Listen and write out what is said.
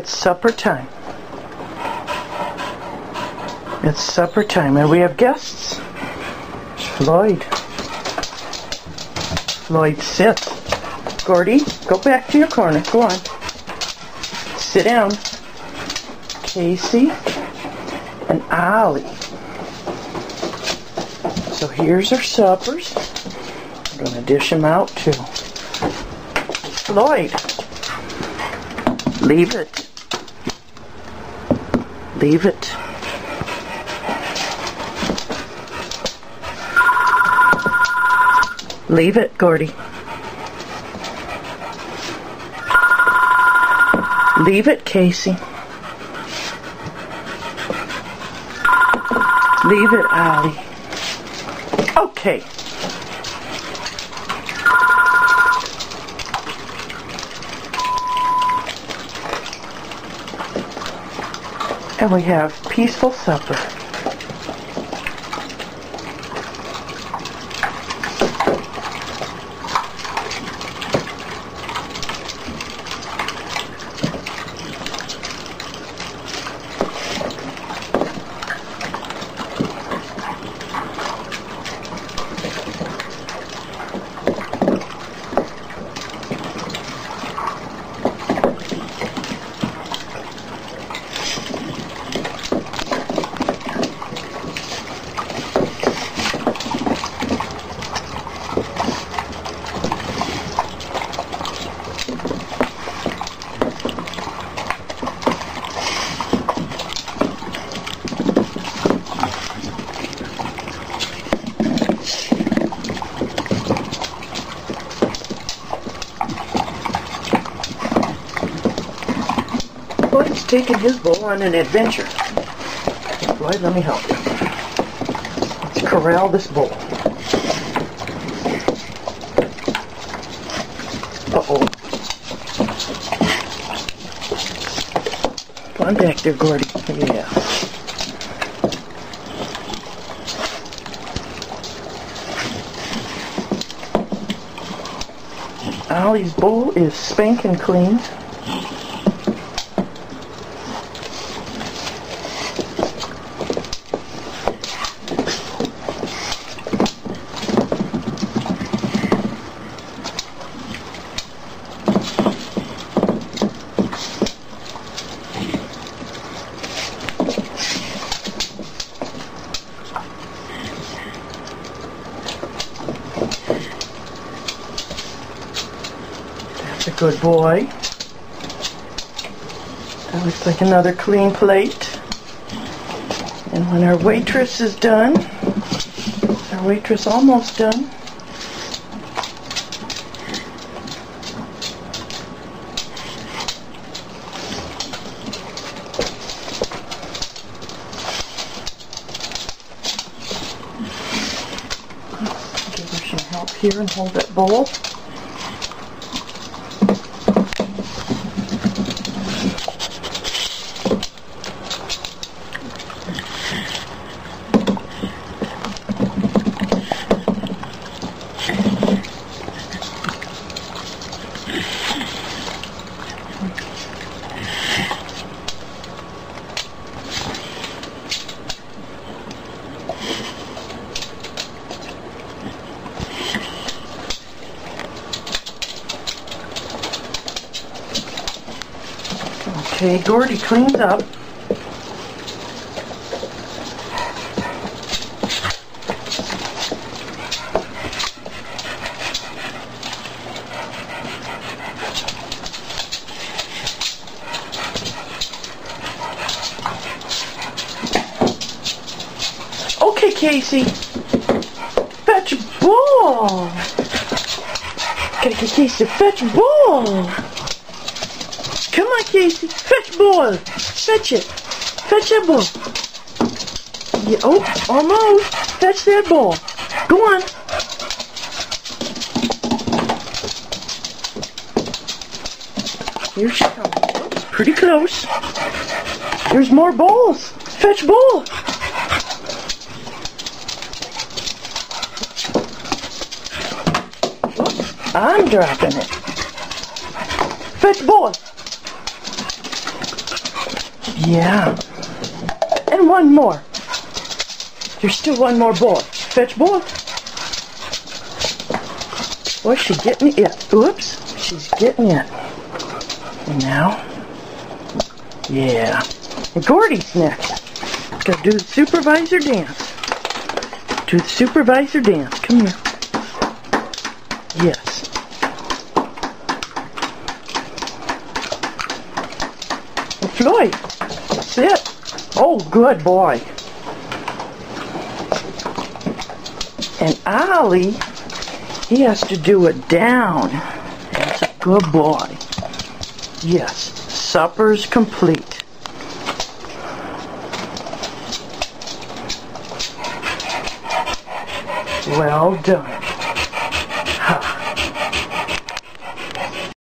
It's supper time. It's supper time, and we have guests. Floyd. Floyd, sit. Gordy, go back to your corner. Go on. Sit down. Casey and Ollie. So here's our suppers. I'm going to dish them out too. Floyd, leave it. Leave it. Leave it, Gordy. Leave it, Casey. Leave it, Ollie. Okay. And we have peaceful supper. Taking his bull on an adventure. Floyd, let me help you. Let's corral this bull. Uh-oh. Come back there, Gordy. Yeah. Ollie's bull is spanking clean. Good boy. That looks like another clean plate. And when our waitress is done, our waitress almost done. Give her some help here and hold that bowl. Okay, Gordy cleans up. Okay, Casey. Fetch ball. Get Casey to fetch ball. Fetch ball. Fetch it. Fetch that ball. Yeah, oh, almost. Fetch that ball. Go on. Here she comes. Pretty close. There's more balls. Fetch ball. I'm dropping it. Fetch ball. Yeah. And one more. There's still one more boy. Fetch boy. Boy, she getting it. Oops. She's getting it. And now. Yeah. And Gordy's next. Gotta do the supervisor dance. Do the supervisor dance. Come here. Yes. Floyd, sit. Oh, good boy. And Ollie, he has to do it down. That's a good boy. Yes, supper's complete. Well done.